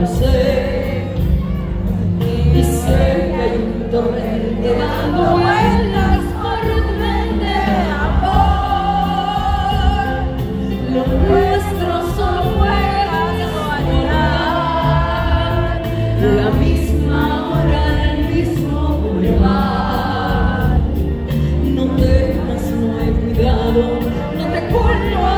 lo sé. Y sé que hay un torrente dando vueltas por amor. Lo nuestro solo fuera de la misma hora del mismo lugar no temas no he cuidado. No te culpo